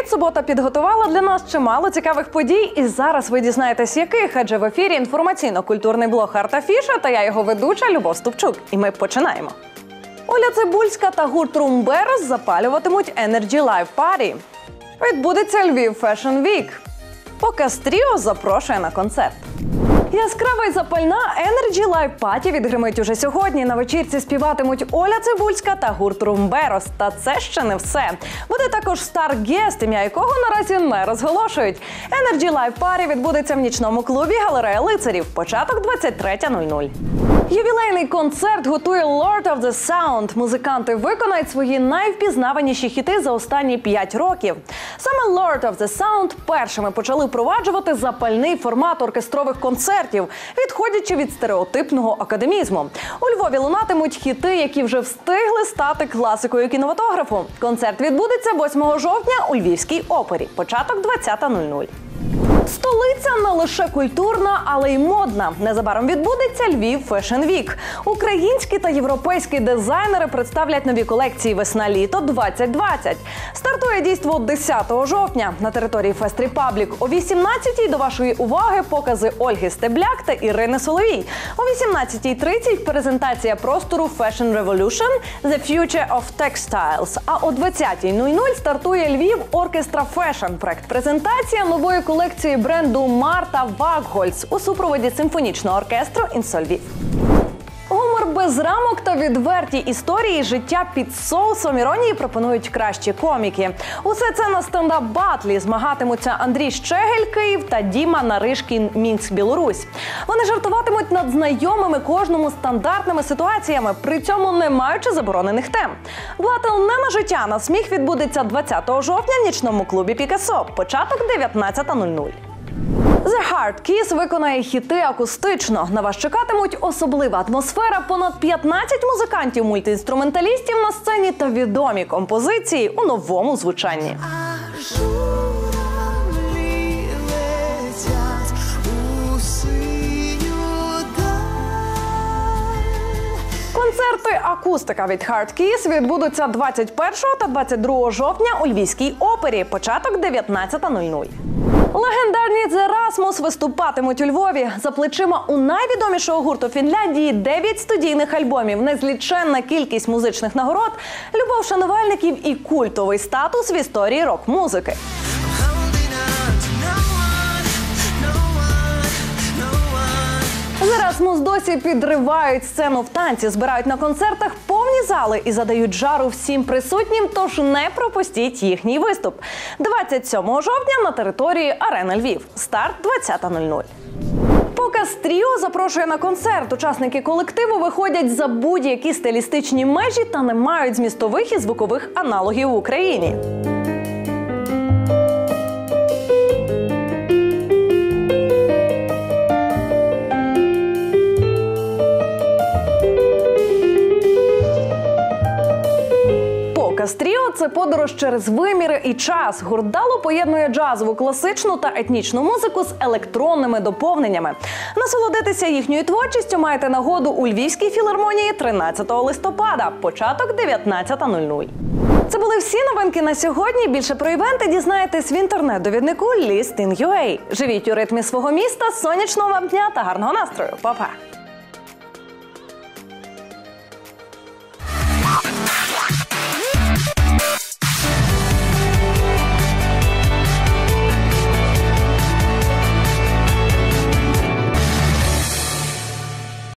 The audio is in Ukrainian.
привіт! Субота підготувала для нас чимало цікавих подій, і зараз ви дізнаєтесь, яких, адже в ефірі інформаційно-культурний блог Арта Фіша та я його ведуча Любов Ступчук. І ми починаємо. Оля Цибульська та гурт Румберос запалюватимуть Energy Live Party. Відбудеться Львів Fashion Week. Показ Тріо запрошує на концерт. Яскрава і запальна Energy Live Party відгримить уже сьогодні. На вечірці співатимуть Оля Цибульська та гурт Румберос. Та це ще не все. Буде також стар гест, ім'я якого наразі не розголошують. Energy Live Party відбудеться в нічному клубі Галерея лицарів. Початок 23.00. Ювілейний концерт готує Lord of the Sound. Музиканти виконають свої найвпізнаваніші хіти за останні 5 років. Саме Lord of the Sound першими почали впроваджувати запальний формат оркестрових концертів, відходячи від стереотипного академізму. У Львові лунатимуть хіти, які вже встигли стати класикою кінематографу. Концерт відбудеться 8 жовтня у Львівській опері. Початок 20.00. Столиця не лише культурна, але й модна. Незабаром відбудеться Львів Fashion Week. Українські та європейські дизайнери представлять нові колекції весна-літо 2020. Стартує дійство 10 жовтня на території Fest Republic. О 18-й до вашої уваги покази Ольги Стебляк та Ірини Соловій. О 18.30 презентація простору Fashion Revolution – The Future of Textiles. А о 20.00 стартує Львів Orchestra Fashion. Проект презентація нової колекції бренду Марта Ваггольц у супроводі симфонічного оркестру «ІНСО-Львів». Гумор без рамок та відверті історії життя під соусом іронії пропонують кращі коміки. Усе це на стендап батлі змагатимуться Андрій Щегель Київ та Діма Наришкін Мінськ Білорусь. Вони жартуватимуть над знайомими кожному стандартними ситуаціями, при цьому не маючи заборонених тем. Батл не на життя на сміх відбудеться 20 жовтня в нічному клубі Пікасо. Початок 19.00. The Hard Kiss виконає хіти акустично. На вас чекатимуть особлива атмосфера, понад 15 музикантів, мультиінструменталістів на сцені та відомі композиції у новому звучанні. Концерти акустика від Hard Kiss відбудуться 21 та 22 жовтня у Львівській опері. Початок 19.00. Легендарні Rasmus виступатимуть у Львові за плечима у найвідомішого гурту Фінляндії 9 студійних альбомів, незліченна кількість музичних нагород, любов шанувальників і культовий статус в історії рок-музики. Зараз досі підривають сцену в танці, збирають на концертах зали і задають жару всім присутнім. Тож не пропустіть їхній виступ. 27 жовтня на території Арена Львів. Старт 20.00. Показ Тріо запрошує на концерт. Учасники колективу виходять за будь-які стилістичні межі та не мають змістових і звукових аналогів в Україні. Показ Тріо це подорож через виміри і час. Гурдало поєднує джазову, класичну та етнічну музику з електронними доповненнями. Насолодитися їхньою творчістю маєте нагоду у Львівській філармонії 13 листопада, початок 19.00. Це були всі новинки на сьогодні. Більше про івенти дізнаєтесь в інтернет-довіднику Listing.ua. Живіть у ритмі свого міста, сонячного вам дня та гарного настрою. Па-па!